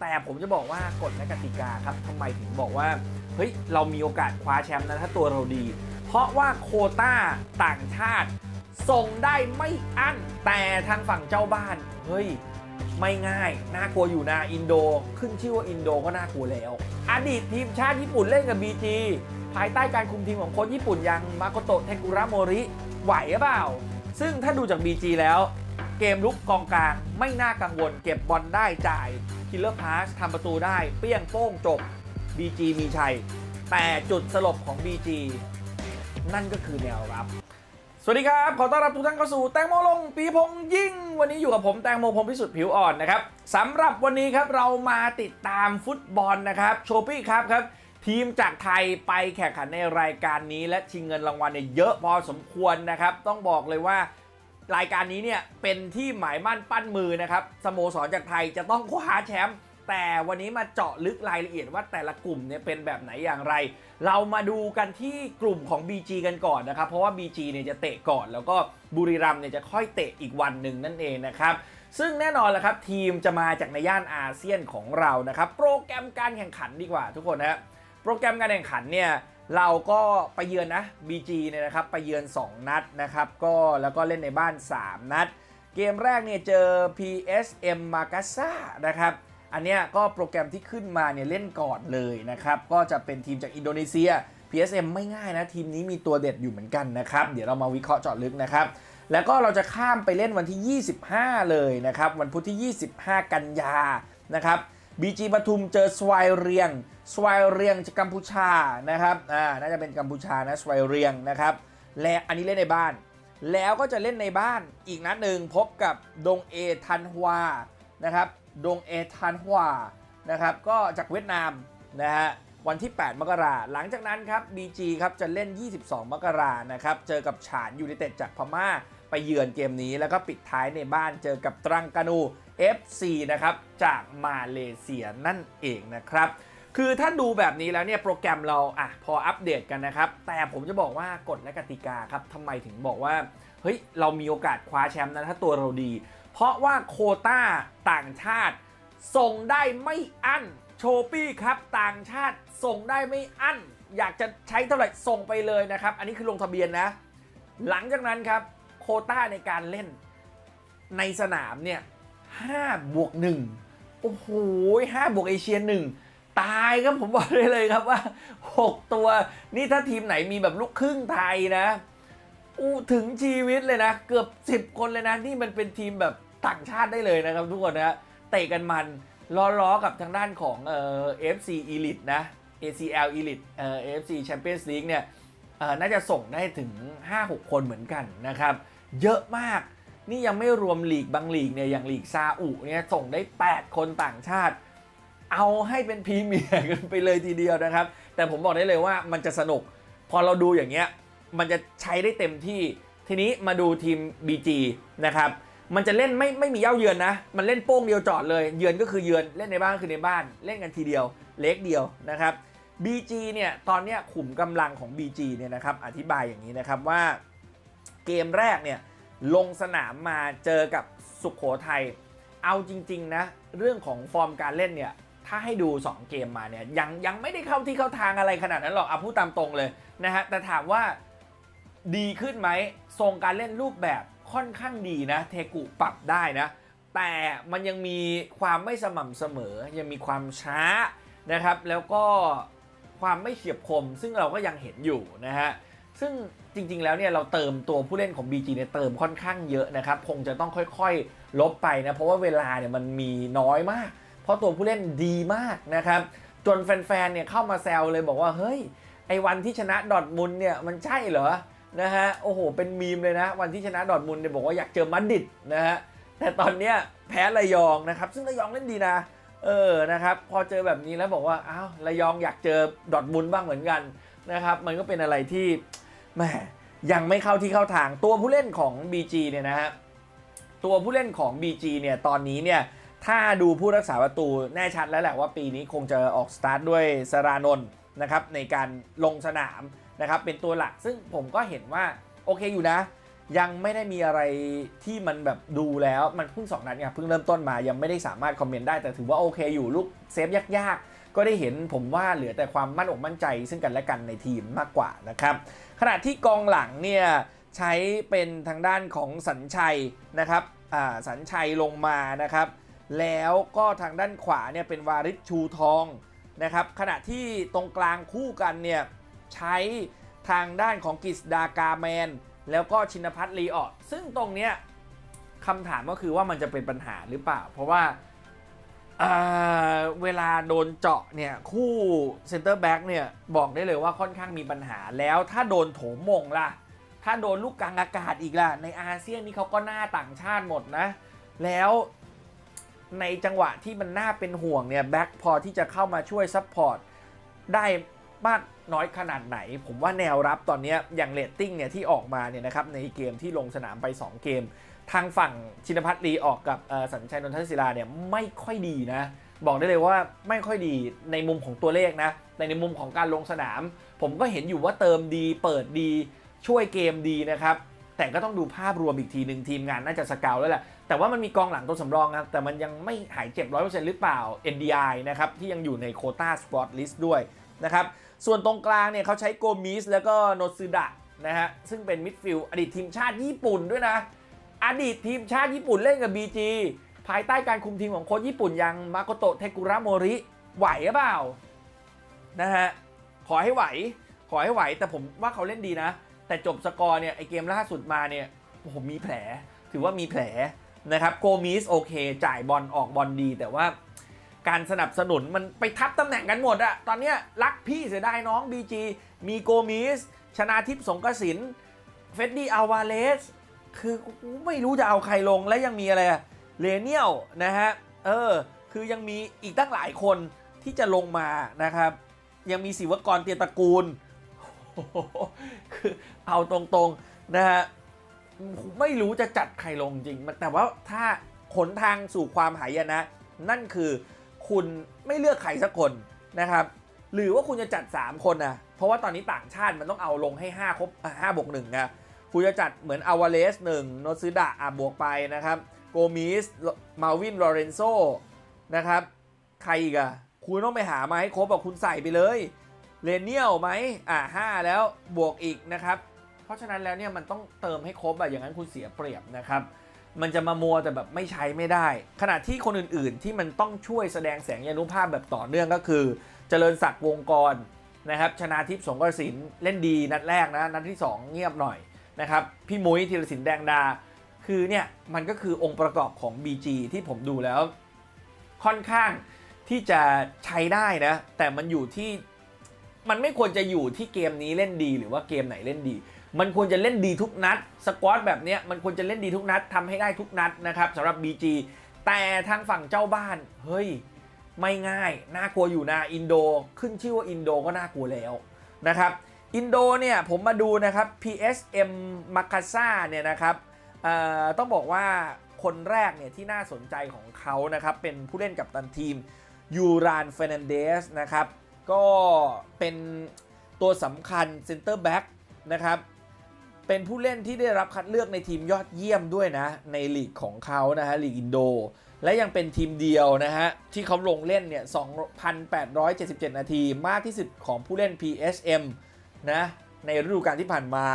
แต่ผมจะบอกว่ากฎและกติกาครับทำไมถึงบอกว่าเฮ้ยเรามีโอกาสคว้าแชมป์นะถ้าตัวเราดี เพราะว่าโคต้าต่างชาติ ส่งได้ไม่อั้น แต่ทางฝั่งเจ้าบ้าน เฮ้ย ไม่ง่ายน่ากลัวอยู่นะอินโด ขึ้นชื่อว่าอินโดก็น่ากลัวแล้ว อดีตทีมชาติญี่ปุ่นเล่นกับ BG ภายใต้การคุมทีมของโค้ชญี่ปุ่นย่างมาโกโตะเทกุระโมริไหวหรือเปล่า ซึ่งถ้าดูจาก BG แล้ว เกมลุกกองกลางไม่น่ากังวล เก็บบอลได้จ่าย killer pass ทำประตูได้ เปี้ยงโป้งจบ BG มีชัย แต่จุดสลบของ BG นั่นก็คือแนวรับ สวัสดีครับ ขอต้อนรับทุกท่านเข้าสู่แตงโมลงปีพงยิ่ง วันนี้อยู่กับผมแตงโมพงพิสุทธิ์ผิวอ่อนนะครับสำหรับวันนี้ครับเรามาติดตามฟุตบอลนะครับ Shopee Cup ครับทีมจากไทยไปแข่งขันในรายการนี้ และชิงเงินรางวัลเนี่ยเยอะพอสมควรนะครับ ต้องบอกเลยว่า รายการนี้เนี่ยเป็นที่หมายมั่นปั้นมือนะครับสโมสรจากไทยจะต้องคว้าแชมป์แต่วันนี้มาเจาะลึกรายละเอียดว่าแต่ละกลุ่มเนี่ยเป็นแบบไหนอย่างไร เรามาดูกันที่กลุ่มของ BG กันก่อนนะครับ เพราะว่า BG เนี่ยจะเตะก่อน แล้วก็บุรีรัมเนี่ยจะค่อยเตะอีกวันหนึ่งนั่นเองนะครับ ซึ่งแน่นอนแหละครับทีมจะมาจากในย่านอาเซียนของเรานะครับ โปรแกรมการแข่งขันดีกว่าทุกคนนะโปรแกรมการแข่งขันเนี่ย เราก็ไปเยือนนะ BG เนี่ยนะครับไปเยือน 2 นัดนะครับก็แล้วก็เล่นในบ้าน 3 นัด เกมแรกเนี่ยเจอ PSM m a g a s a นะครับอันเนี้ยก็โปรแกรมที่ขึ้นมาเนี่ยเล่นก่อนเลยนะครับก็จะเป็นทีมจากอินโดนีเซีย PSM ไม่ง่ายนะ ทีมนี้มีตัวเด็ดอยู่เหมือนกันนะครับ เดี๋ยวเรามาวิเคราะห์เจาะลึกนะครับ แล้วก็เราจะข้ามไปเล่นวันที่ 25 เลยนะครับ วันพุธที่ 25 กันยานะครับ BG ปทุมเจอสวายเรียง สวายเรียงจากกัมพูชานะครับอ่าน่าจะเป็นกัมพูชานะสวายเรียงนะครับและอันนี้เล่นในบ้าน แล้วก็จะเล่นในบ้านอีกนัดหนึ่งพบกับดงเอทันฮวานะครับดงเอทันฮวานะครับก็จากเวียดนามนะฮะวันที่ 8 มกราหลังจากนั้นครับ BG ครับจะเล่น 22 มกรานะครับ เจอกับฉานยูไนเต็ดจากพม่า ไปเยือนเกมนี้แล้วก็ปิดท้ายในบ้านเจอกับตรังกานู FC นะครับจากมาเลเซียนั่นเองนะครับ คือถ้าดูแบบนี้แล้วเนี่ยโปรแกรมเราอะพออัปเดตกันนะครับ แต่ผมจะบอกว่ากฎและกติกาครับทำไมถึงบอกว่าเฮ้ยเรามีโอกาสคว้าแชมป์นะถ้าตัวเราดี เพราะว่าโคต้าต่างชาติ ส่งได้ไม่อั้นโชปี้ครับต่างชาติส่งได้ไม่อั้นอยากจะใช้เท่าไหร่ส่งไปเลยนะครับ อันนี้คือลงทะเบียนนะ หลังจากนั้นครับ โคต้าในการเล่นในสนามเนี่ย5บวก1โอ้โห5บวกเอเชีย1ตายครับผมบอกได้เลยครับว่า 6 ตัว นี่ถ้าทีมไหนมีแบบลูกครึ่งไทยนะอู้ถึงชีวิตเลยนะ เกือบ 10 คนเลยนะ นี่มันเป็นทีมแบบต่างชาติได้เลยนะครับทุกคนนะเตะกันมันล้อๆกับทางด้านของเอ่อ FC Elite นะ ACL Elite เอ่อ AFC Champions League เนี่ย น่าจะส่งได้ถึง 5-6 คนเหมือนกันนะครับ เยอะมากนี่ยังไม่รวมลีกบางลีกเนี่ยอย่างลีกซาอุเนี่ยส่งได้ 8 คนต่างชาติ เอาให้เป็นพรีเมียร์กันไปเลยทีเดียวนะครับ แต่ผมบอกได้เลยว่ามันจะสนุก พอเราดูอย่างเงี้ยมันจะใช้ได้เต็มที่ ทีนี้มาดูทีม BG นะครับมันจะเล่นไม่ไม่มีเย้าเยือนนะ มันเล่นโป้งเดียวจอดเลย เยือนก็คือเยือน เล่นในบ้านคือในบ้าน เล่นกันทีเดียว เล็กเดียวนะครับ BG เนี่ยตอนเนี้ยขุมกำลังของ BG เนี่ยนะครับอธิบายอย่างนี้นะครับว่าเกมแรกเนี่ยลงสนามมาเจอกับสุขโขทัยเอาจริง ๆ นะ เรื่องของฟอร์มการเล่นเนี่ยถ้าให้ดู 2 เกมมาเนี่ยยังยังไม่ได้เข้าที่เข้าทางอะไรขนาดนั้นหรอกเอาพูดตามตรงเลยนะฮะแต่ถามว่าดีขึ้นไหมทรงการเล่นรูปแบบค่อนข้างดีนะ เทกุปรับได้นะ แต่มันยังมีความไม่สม่ำเสมอ ยังมีความช้านะครับ แล้วก็ ความไม่เฉียบคม ซึ่งเราก็ยังเห็นอยู่นะฮะซึ่งจริงๆ แล้วเนี่ยเราเติมตัวผู้เล่นของ BG เนี่ยเติมค่อนข้างเยอะนะครับ คงจะต้องค่อยๆ ลบไปนะ เพราะว่าเวลาเนี่ยมันมีน้อยมาก เพราะตัวผู้เล่นดีมากนะครับ จนแฟนๆ เนี่ยเข้ามาแซวเลยบอกว่า เฮ้ย ไอ้วันที่ชนะดอทมุนเนี่ยมันใช่เหรอ นะฮะ โอ้โห เป็นมีมเลยนะ วันที่ชนะดอทมุนเนี่ยบอกว่าอยากเจอมาดริดนะฮะ แต่ตอนเนี้ยแพ้ระยองนะครับ ซึ่งระยองเล่นดีนะ เออนะครับพอเจอแบบนี้แล้วบอกว่าอ้าวระยองอยากเจอดอร์ทมุนด์บ้างเหมือนกันนะครับมันก็เป็นอะไรที่แหมยังไม่เข้าที่เข้าทางตัวผู้เล่นของ BG เนี่ยนะฮะตัวผู้เล่นของ BG เนี่ยตอนนี้เนี่ยถ้าดูผู้รักษาประตูแน่ชัดแล้วแหละว่าปีนี้คงจะออกสตาร์ทด้วยสรานนท์นะครับในการลงสนามนะครับเป็นตัวหลักซึ่งผมก็เห็นว่าโอเคอยู่นะ ยังไม่ได้มีอะไรที่มันแบบดูแล้วมันเพิ่งสองนัดเนี่ยเพิ่งเริ่มต้นมายังไม่ได้สามารถคอมเมนต์ได้แต่ถือว่าโอเคอยู่ลูกเซฟยากๆ ก็ได้เห็นผมว่าเหลือแต่ความมั่นอกมั่นใจซึ่งกันและกันในทีมมากกว่านะครับขณะที่กองหลังเนี่ยใช้เป็นทางด้านของสัญชัยนะครับอ่าสัญชัยลงมานะครับ แล้วก็ทางด้านขวาเนี่ยเป็นวาริชชูทองนะครับขณะที่ตรงกลางคู่กันเนี่ยใช้ทางด้านของกฤษดากาแมน แล้วก็ชินภัทร์ลีเอาะซึ่งตรงเนี้ยคำถามก็คือว่ามันจะเป็นปัญหาหรือเปล่า เพราะว่าเวลาโดนเจาะเนี่ยคู่เซนเตอร์แบ็กเนี่ยบอกได้เลยว่าค่อนข้างมีปัญหาแล้วถ้าโดนโถมมงล่ะ ถ้าโดนลูกกลางอากาศอีกล่ะ ในอาเซียนนี่เขาก็หน้าต่างชาติหมดนะ แล้วในจังหวะที่มันน่าเป็นห่วงเนี่ยแบ็กพอที่จะเข้ามาช่วย support ได้ มากน้อยขนาดไหน ผมว่าแนวรับตอนนี้อย่างเลตติ้งเนี่ยที่ออกมาเนี่ยนะครับในเกมที่ลงสนามไป 2 เกม ทางฝั่งชินภัทร์ลีเอาะกับสัญชัยนนทศิลาเนี่ยไม่ค่อยดีนะบอกได้เลยว่าไม่ค่อยดีในมุมของตัวเลขนะในในมุมของการลงสนาม ผมก็เห็นอยู่ว่าเติมดีเปิดดีช่วยเกมดีนะครับแต่ก็ต้องดูภาพรวมอีกทีหนึ่งทีมงานน่าจะสเกลแล้วแหละแต่ว่ามันมีกองหลังตัวสำรองนะแต่มันยังไม่หายเจ็บ100%หรือเปล่า NDI นะครับที่ยังอยู่ในโควตา shortlist ด้วย นะครับ ส่วนตรงกลางเนี่ยเขาใช้โกมิสแล้วก็โนซึดะนะฮะ ซึ่งเป็นมิดฟิลด์อดีตทีมชาติญี่ปุ่นด้วยนะ อดีตทีมชาติญี่ปุ่นเล่นกับ BG ภายใต้การคุมทีมของโค้ชญี่ปุ่นอย่างมาโกโตะเทกุระโมริไหวหรือเปล่านะฮะขอให้ไหว ขอให้ไหว แต่ผมว่าเขาเล่นดีนะ แต่จบสกอร์เนี่ยไอเกมล่าสุดมาเนี่ยผมมีแผล ถือว่ามีแผลนะครับโกมิสโอเค จ่ายบอลออกบอลดีแต่ว่า การสนับสนุนมันไปทับตำแหน่งกันหมดอะตอนนี้รักพี่เสียดายน้อง BG มีโกมิสชนาธิปสรงกระสินธ์เฟรดดี้อัลวาเรซคือไม่รู้จะเอาใครลงและยังมีอะไรเลเนียลนะฮะ เออ คือยังมีอีกตั้งหลายคนที่จะลงมานะครับ ยังมีศิวกรเตียตระกูลคือเอาตรงๆนะฮะไม่รู้จะจัดใครลงจริง แต่ว่าถ้าขนทางสู่ความหายนะ นั่นคือ คุณไม่เลือกใครสักคนนะครับ หรือว่าคุณจะจัด 3 คนนะเพราะว่าตอนนี้ต่างชาติมันต้องเอาลงให้ 5 ครบ5บวก1นะคุณจะจัดเหมือนอาวาเลสหนึ่งโนซึดะอะบวกไปนะครับโกมิสมาวินลอเรนโซนะครับใครอีกอะคุณต้องไปหามาให้ครบแบบคุณใส่ไปเลยเลเนียลไหมอะห้าแล้วบวกอีกนะครับ เพราะฉะนั้นแล้วเนี่ยมันต้องเติมให้ครบอะอย่างนั้นคุณเสียเปรียบนะครับ มันจะมามัวแต่แบบไม่ใช้ไม่ได้ ขณะที่คนอื่นๆ ที่มันต้องช่วยแสดงแสงยานุภาพแบบต่อเนื่องก็คือเจริญศักดิ์วงษ์กรณ์นะครับชนาธิปสรงกระสินธ์เล่นดีนัดแรกนะนัดที่ 2 เงียบหน่อยนะครับพี่มุ้ยธีรศิลป์แดงดา คือเนี่ยมันก็คือองค์ประกอบของ BG ที่ผมดูแล้ว ค่อนข้างที่จะใช้ได้นะ แต่มันอยู่ที่มันไม่ควรจะอยู่ที่เกมนี้เล่นดีหรือว่าเกมไหนเล่นดี มันควรจะเล่นดีทุกนัดสควอตแบบนี้มันควรจะเล่นดีทุกนัดทำให้ได้ทุกนัดนะครับสำหรับ BG แต่ทางฝั่งเจ้าบ้าน เฮ้ย ไม่ง่าย น่ากลัวอยู่นะอินโด ขึ้นชื่อว่าอินโดก็น่ากลัวแล้วนะครับอินโดเนี่ยผมมาดูนะครับ PSM มากัสซาร์เนี่ยนะครับต้องบอกว่าคนแรกเนี่ยที่น่าสนใจของเขานะครับเป็นผู้เล่นกัปตันทีมยูรานเฟอร์นันเดสนะครับก็เป็นตัวสำคัญเซนเตอร์แบ็กนะครับ เป็นผู้เล่นที่ได้รับคัดเลือกในทีมยอดเยี่ยมด้วยนะ ในลีกของเขานะฮะลีกอินโด และยังเป็นทีมเดียวนะฮะ ที่เขาลงเล่นเนี่ย 2,877 นาที มากที่สุดของผู้เล่น PSM นะในฤดูกาลที่ผ่านมา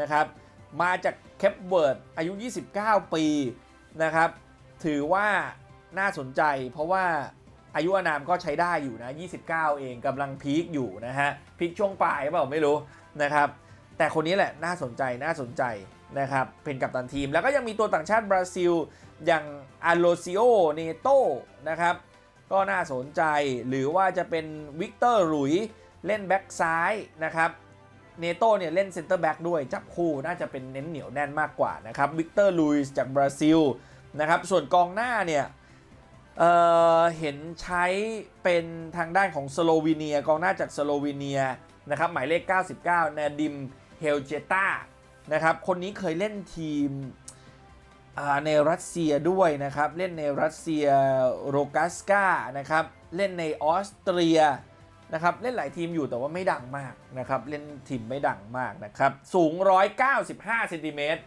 นะครับ มาจากเคปเวิร์ดอายุ 29 ปีนะครับ ถือว่าน่าสนใจเพราะว่าอายุอานามก็ใช้ได้อยู่นะ 29 เองกำลัง peak อยู่นะฮะ peak ช่วงปลายเปล่าไม่รู้นะครับ แต่คนนี้แหละน่าสนใจน่าสนใจนะครับเป็นกัปตันทีม แล้วก็ยังมีตัวต่างชาติบราซิล อย่างอลอยซิโอเนโตนะครับก็น่าสนใจหรือว่าจะเป็นวิกเตอร์หลุยเล่นแบ็กซ้ายนะครับเนโตเนี่ยเล่นเซนเตอร์แบ็กด้วยจับคู่น่าจะเป็นเน้นเหนียวแน่นมากกว่านะครับวิกเตอร์ลุยส์จากบราซิลนะครับส่วนกองหน้าเนี่ยเห็นใช้เป็นทางด้านของสโลวีเนียกองหน้าจากสโลวีเนียนะครับหมายเลข 99 เนอร์มิน ฮัลเจตานะครับ คนนี้เคยเล่นทีมในรัสเซียด้วยนะครับ เล่นในรัสเซียโรกัสกานะครับ เล่นในออสเตรียนะครับ เล่นหลายทีมอยู่แต่ว่าไม่ดังมากนะครับ เล่นทีมไม่ดังมากนะครับ สูง 195เซนติเมตร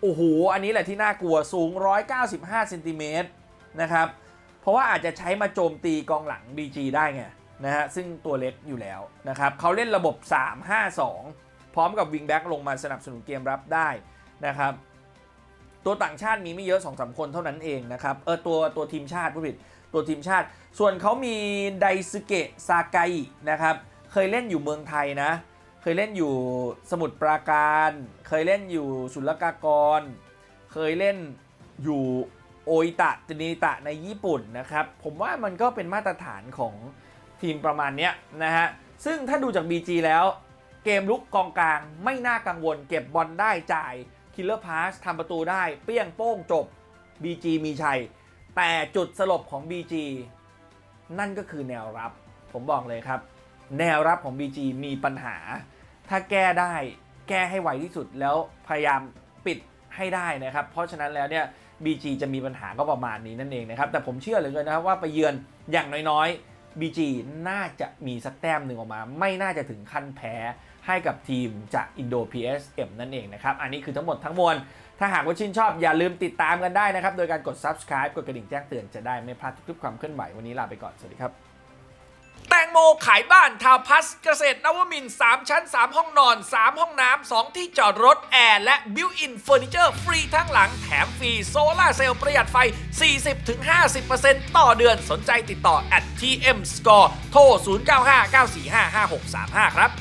โอ้โห อันนี้แหละที่น่ากลัว สูง 195เซนติเมตรนะครับ เพราะว่าอาจจะใช้มาโจมตีกองหลัง BG ได้ไงนะฮะ ซึ่งตัวเล็กอยู่แล้วนะครับ เขาเล่นระบบ 3-5-2 พร้อมกับวิงแบ็กลงมาสนับสนุนเกมรับได้นะครับตัวต่างชาติมีไม่เยอะ2อสคนเท่านั้นเองนะครับเออตัวตัวทีมชาติผู้ผิดตัวทีมชาติ ส่วนเขามีไดซึเกะซากายนะครับเคยเล่นอยู่เมืองไทยนะ เคยเล่นอยู่สมุทรปราการ เคยเล่นอยู่ศุลกากร เคยเล่นอยู่โออิตะตนิตะในญี่ปุ่นนะครับ ผมว่ามันก็เป็นมาตรฐานของทีมประมาณนี้นะฮะ ซึ่งถ้าดูจาก BG แล้ว เกมลุกกองกลางไม่น่ากังวล เก็บบอลได้จ่ายคิลเลอร์พาสทำประตูได้ เปี้ยงโป้งจบ BG มีชัย แต่จุดสลบของ BG นั่นก็คือแนวรับ ผมบอกเลยครับ แนวรับของ BG มีปัญหา ถ้าแก้ได้แก้ให้ไวที่สุดแล้วพยายามปิดให้ได้นะครับ เพราะฉะนั้นแล้วเนี่ย BG จะมีปัญหาก็ประมาณนี้นั่นเองนะครับ แต่ผมเชื่อเหลยนะครับว่าไปเยือนอย่างน้อยๆ BG น่าจะมีสักแต้มหนึ่งออกมา ไม่น่าจะถึงขั้นแพ้ ให้กับทีมจาก อินโด PSM นั่นเองนะครับ อันนี้คือทั้งหมดทั้งมวล ถ้าหากว่าชื่นชอบอย่าลืมติดตามกันได้นะครับ โดยการกด subscribe กดกระดิ่งแจ้งเตือนจะได้ไม่พลาดทุกๆความเคลื่อนไหว วันนี้ลาไปก่อน สวัสดีครับ แตงโมขายบ้านทาวน์พลัสเกษตรนวมินทร์3ชั้น 3 ห้องนอน 3 ห้องน้ำ 2 ที่จอดรถ แอร์ และ built-in เฟอร์นิเจอร์ฟรีทั้งหลังแถมฟรีโซลาร์เซลล์ประหยัดไฟ 40-50%ต่อเดือนสนใจติดต่อ at tm score โทร 0959455635 ครับ